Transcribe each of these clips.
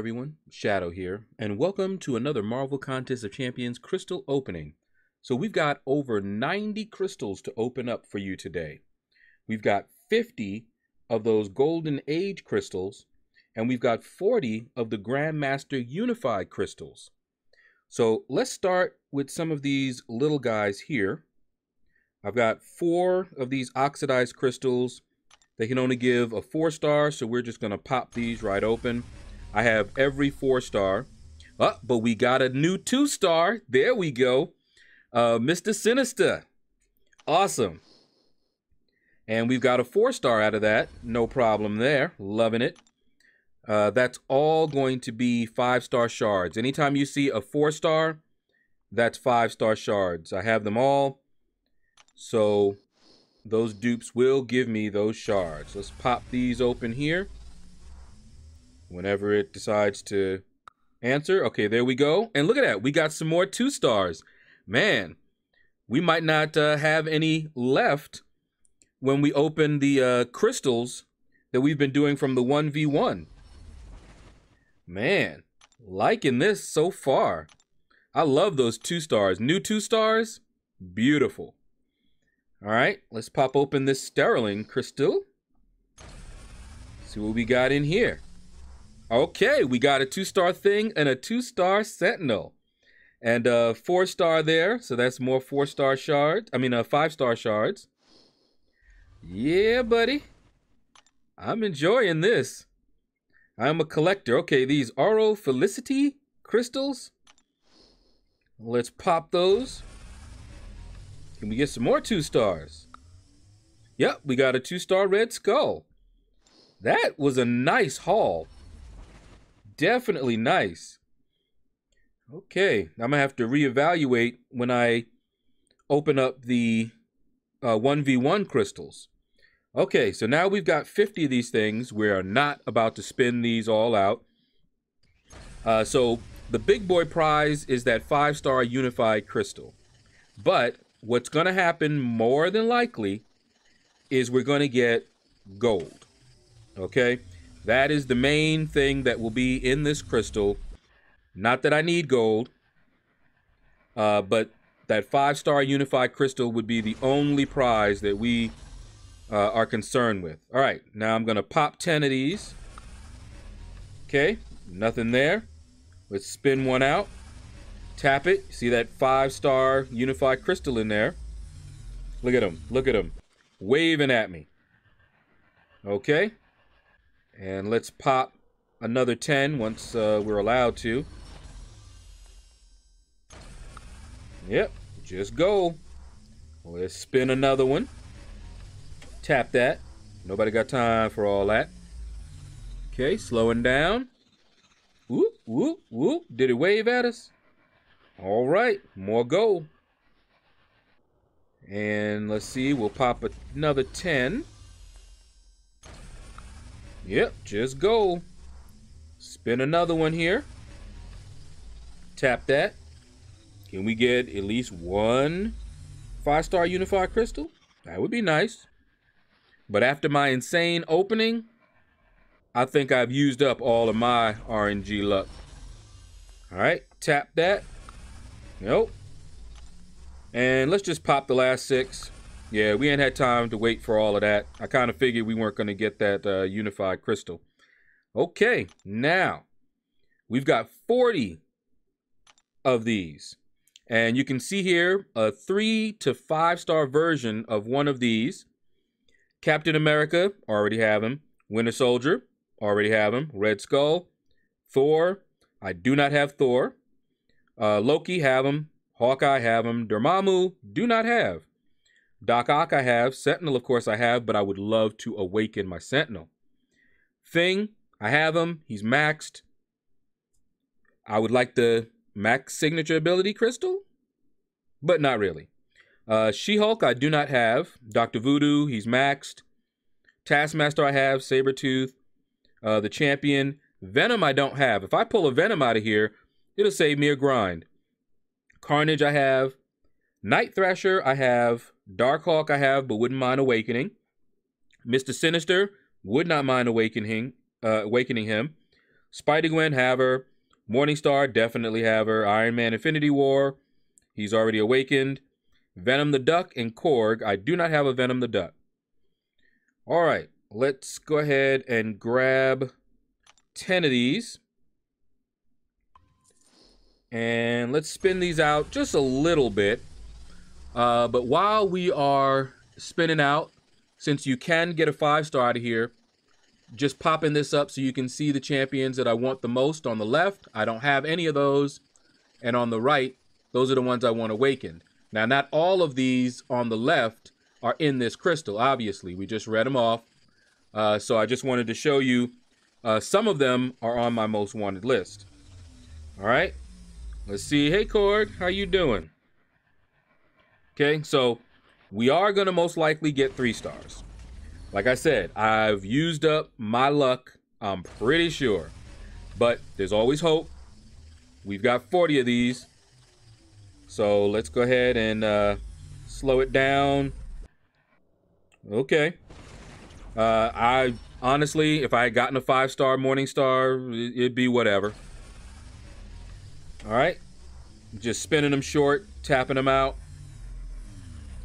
everyone, Shaedow here, and welcome to another Marvel Contest of Champions crystal opening. So we've got over 90 crystals to open up for you today. We've got 50 of those Golden Age crystals, and we've got 40 of the Grandmaster Unified crystals. So let's start with some of these little guys here. I've got four of these oxidized crystals. They can only give a four star, so we're just going to pop these right open. I have every four star. Uh, but we got a new two star. There we go. Uh, Mr. Sinister. Awesome. And we've got a four star out of that. No problem there. Loving it. Uh, that's all going to be five star shards. Anytime you see a four star, that's five star shards. I have them all. So those dupes will give me those shards. Let's pop these open here whenever it decides to answer. Okay, there we go. And look at that. We got some more two stars. Man, we might not uh, have any left when we open the uh, crystals that we've been doing from the 1v1. Man, liking this so far. I love those two stars. New two stars, beautiful. All right, let's pop open this Sterling crystal. See what we got in here. Okay, we got a two-star thing and a two-star sentinel. And a four-star there, so that's more four-star shards. I mean, uh, five-star shards. Yeah, buddy. I'm enjoying this. I'm a collector. Okay, these Auro Felicity crystals. Let's pop those. Can we get some more two stars? Yep, we got a two-star red skull. That was a nice haul definitely nice. Okay, I'm gonna have to reevaluate when I open up the uh, 1v1 crystals. Okay, so now we've got 50 of these things. We are not about to spin these all out. Uh, so the big boy prize is that five-star unified crystal. But what's to happen more than likely is we're to get gold. Okay? That is the main thing that will be in this crystal. Not that I need gold, uh, but that five-star unified crystal would be the only prize that we uh, are concerned with. All right, now I'm going to pop 10 of these. Okay, nothing there. Let's spin one out. Tap it. See that five-star unified crystal in there. Look at him. Look at him. Waving at me. Okay. And let's pop another 10 once uh, we're allowed to. Yep, just go. Let's spin another one. Tap that. Nobody got time for all that. Okay, slowing down. Whoop, whoop, whoop. Did it wave at us? All right, more gold. And let's see, we'll pop another 10. Yep, just go. Spin another one here. Tap that. Can we get at least one five-star unified crystal? That would be nice. But after my insane opening, I think I've used up all of my RNG luck. All right, tap that. Nope. And let's just pop the last six. Yeah, we ain't had time to wait for all of that. I kind of figured we weren't going to get that uh, unified crystal. Okay, now we've got 40 of these. And you can see here a three to five star version of one of these. Captain America, already have him. Winter Soldier, already have him. Red Skull. Thor, I do not have Thor. Uh, Loki, have him. Hawkeye, have him. Dormammu, do not have. Doc Ock I have. Sentinel, of course, I have, but I would love to awaken my Sentinel. Thing, I have him. He's maxed. I would like the max signature ability crystal, but not really. Uh, She-Hulk, I do not have. Dr. Voodoo, he's maxed. Taskmaster, I have. Sabretooth. Uh, the Champion. Venom, I don't have. If I pull a Venom out of here, it'll save me a grind. Carnage, I have. Night Thrasher, I have. Darkhawk I have, but wouldn't mind awakening. Mr. Sinister would not mind awakening, uh, awakening him. Spider Gwen have her. Morningstar, definitely have her. Iron Man Infinity War, he's already awakened. Venom the Duck and Korg. I do not have a Venom the Duck. All right, let's go ahead and grab 10 of these. And let's spin these out just a little bit. Uh, but while we are spinning out, since you can get a five star out of here, just popping this up so you can see the champions that I want the most on the left. I don't have any of those. And on the right, those are the ones I want awakened. Now, not all of these on the left are in this crystal, obviously. We just read them off. Uh, so I just wanted to show you uh, some of them are on my most wanted list. All right. Let's see. Hey, Korg, how you doing? Okay, so we are going to most likely get three stars. Like I said, I've used up my luck, I'm pretty sure. But there's always hope. We've got 40 of these. So let's go ahead and uh, slow it down. Okay. Uh, I honestly, if I had gotten a five star Morning Star, it'd be whatever. All right. Just spinning them short, tapping them out.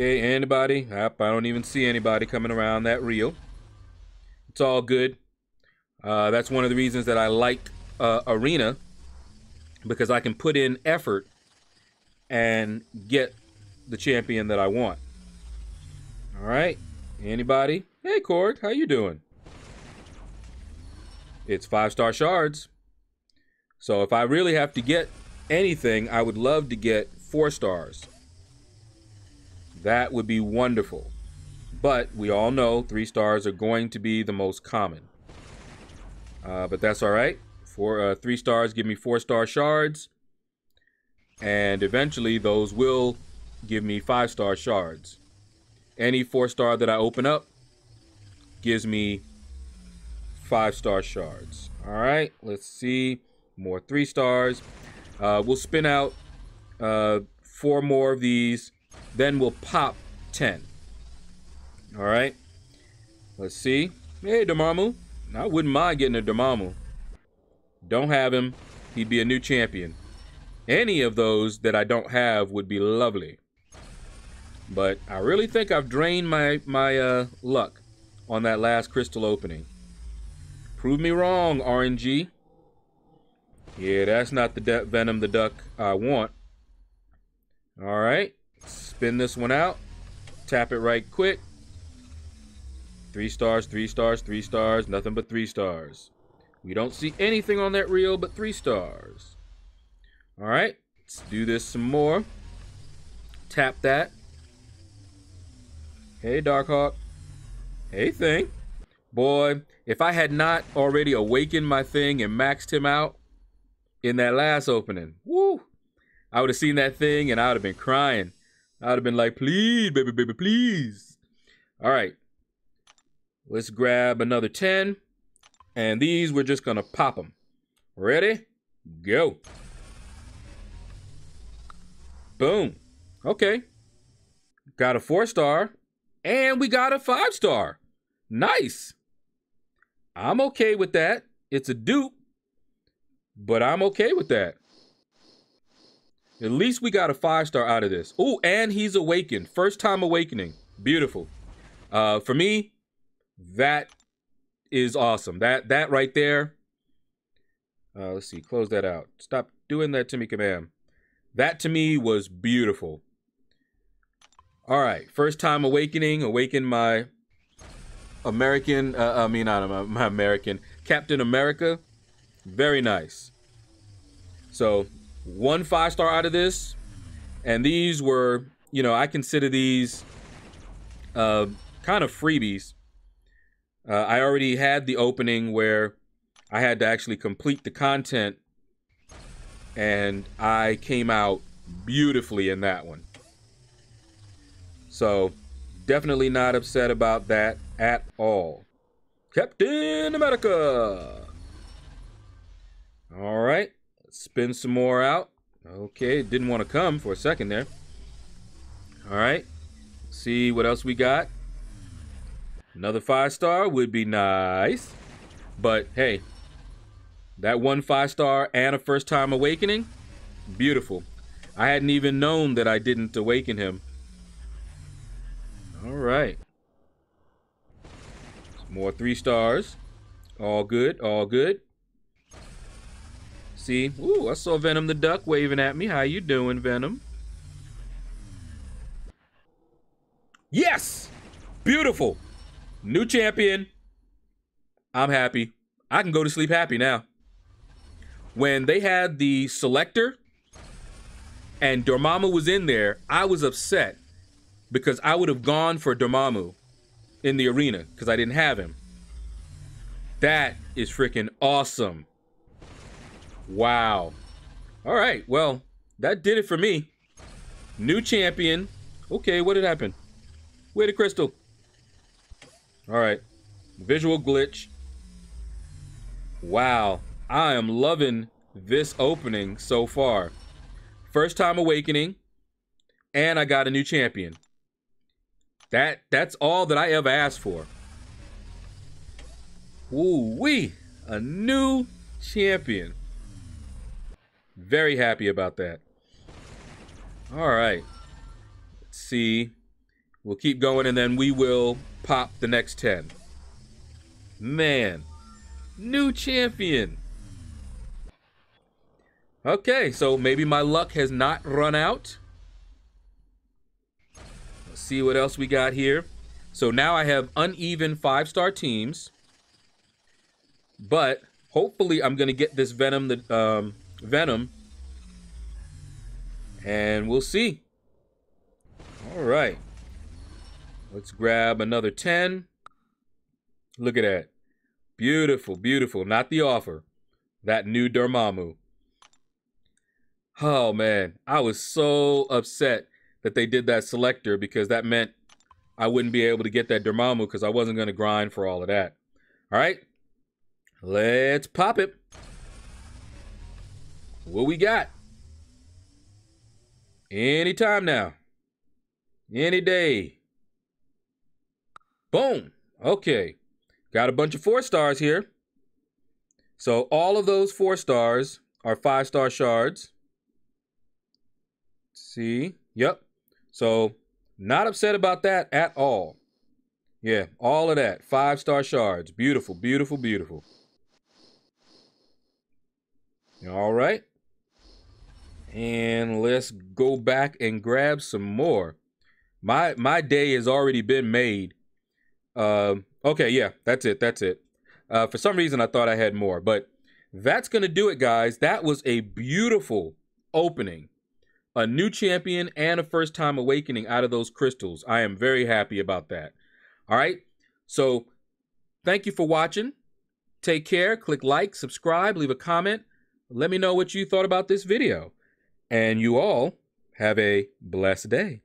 Okay, anybody? I don't even see anybody coming around that reel. It's all good. Uh, that's one of the reasons that I like uh, Arena because I can put in effort and get the champion that I want. All right, anybody? Hey, Korg, how you doing? It's five star shards. So if I really have to get anything, I would love to get four stars. That would be wonderful. But we all know three stars are going to be the most common. Uh, but that's all right. Four, uh, three stars give me four star shards. And eventually those will give me five star shards. Any four star that I open up gives me five star shards. All right, let's see. More three stars. Uh, we'll spin out uh, four more of these then we'll pop 10. All right. Let's see. Hey, Dormammu. I wouldn't mind getting a Dormammu. Don't have him. He'd be a new champion. Any of those that I don't have would be lovely. But I really think I've drained my, my uh, luck on that last crystal opening. Prove me wrong, RNG. Yeah, that's not the Venom the Duck I want. All right. Spin this one out. Tap it right quick. Three stars, three stars, three stars. Nothing but three stars. We don't see anything on that reel but three stars. All right. Let's do this some more. Tap that. Hey, Darkhawk. Hey, thing. Boy, if I had not already awakened my thing and maxed him out in that last opening, woo, I would have seen that thing and I would have been crying. I'd have been like, please, baby, baby, please. All right. Let's grab another 10. And these, we're just going to pop them. Ready? Go. Boom. Okay. Got a four star. And we got a five star. Nice. I'm okay with that. It's a dupe. But I'm okay with that. At least we got a five star out of this. Oh, and he's awakened. First time awakening. Beautiful. Uh, for me, that is awesome. That that right there. Uh, let's see. Close that out. Stop doing that to me, command. That to me was beautiful. All right, first time awakening. Awaken my American. Uh, I mean, not my American Captain America. Very nice. So one five star out of this, and these were, you know, I consider these uh, kind of freebies. Uh, I already had the opening where I had to actually complete the content, and I came out beautifully in that one. So, definitely not upset about that at all. Captain America! All right spin some more out. Okay, didn't want to come for a second there. All right, see what else we got. Another five star would be nice. But hey, That one five star and a first time awakening. Beautiful. I hadn't even known that I didn't awaken him. All right. More three stars. All good, all good. See, ooh, I saw Venom the Duck waving at me. How you doing, Venom? Yes! Beautiful. New champion. I'm happy. I can go to sleep happy now. When they had the selector and Dormammu was in there, I was upset because I would have gone for Dormammu in the arena because I didn't have him. That is freaking awesome. Wow. All right, well, that did it for me. New champion. Okay, what did happen? Where the crystal? All right. Visual glitch. Wow. I am loving this opening so far. First time awakening. And I got a new champion. That that's all that I ever asked for. Ooh wee. A new champion. Very happy about that. All right. Let's see. We'll keep going and then we will pop the next 10. Man. New champion. Okay, so maybe my luck has not run out. Let's see what else we got here. So now I have uneven five-star teams. But hopefully I'm going to get this Venom, the um, Venom. And we'll see. All right. Let's grab another 10. Look at that. Beautiful, beautiful. Not the offer. That new Dormammu. Oh man, I was so upset that they did that selector because that meant I wouldn't be able to get that Dormammu because I wasn't going to grind for all of that. All right, let's pop it. What we got? Anytime now. Any day. Boom. Okay. Got a bunch of four stars here. So all of those four stars are five star shards. See? Yep. So, not upset about that at all. Yeah, all of that. Five star shards. Beautiful, beautiful, beautiful. All right. And let's go back and grab some more. My my day has already been made. Um, okay, yeah, that's it. That's it. Uh, for some reason, I thought I had more, but that's to do it, guys. That was a beautiful opening a new champion and a first time awakening out of those crystals. I am very happy about that. All right. So thank you for watching. Take care. Click like, subscribe, leave a comment. Let me know what you thought about this video. And you all have a blessed day.